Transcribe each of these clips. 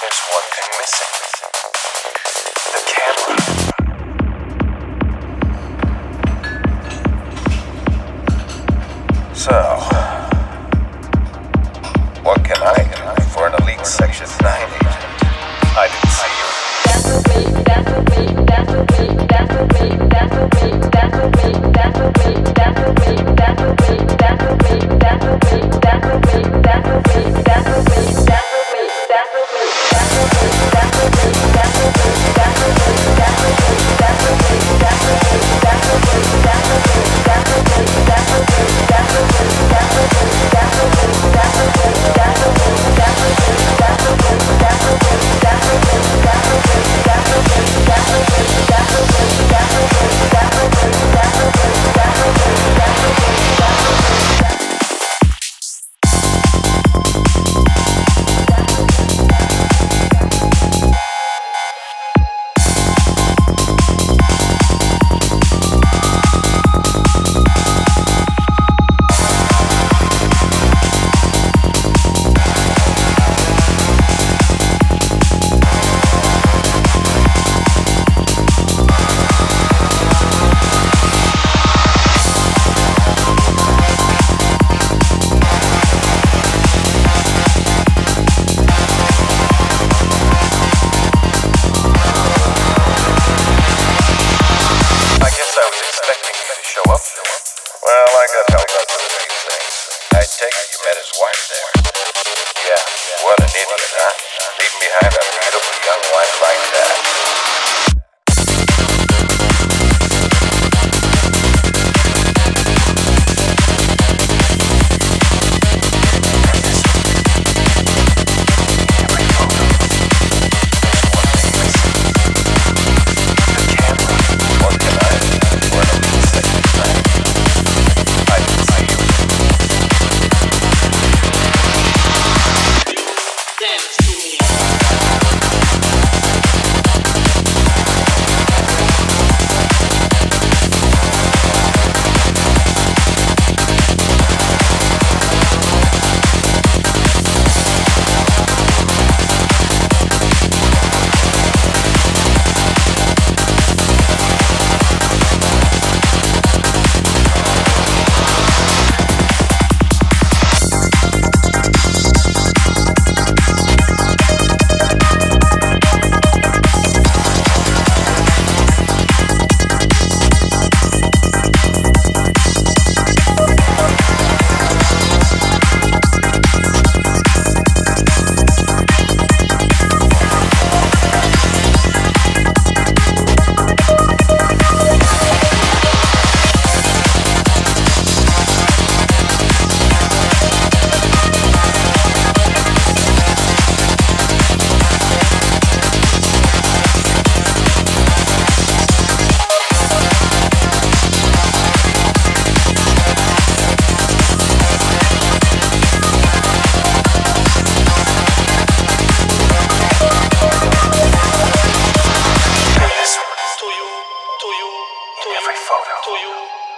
There's one thing missing. The camera. So, what can I do for an elite Section 9 agent? I didn't see you. I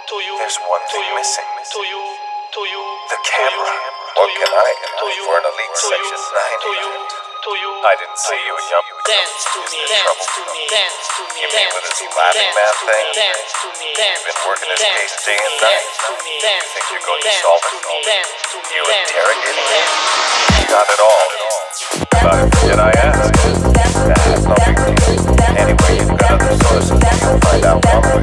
to you. There's one thing you, missing. To you, to you. The camera. What can I do for an elite Section you, 9 To you, agent? to you. I didn't see you in your Dance to me, dance to me, dance to me, You mean with this Laughing Man thing? dance to me, dance been working this case day and night. dance to me, dance think you're going to solve it? me, dance to me, You interrogating me, me? dance to me. Not at all. It, did I ask? That's no Anyway, you've other sources. You'll find out one way.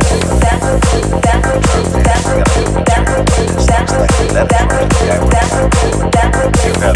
Truth is, you're gonna do what you're gonna do. Seems like you let it go. The guy was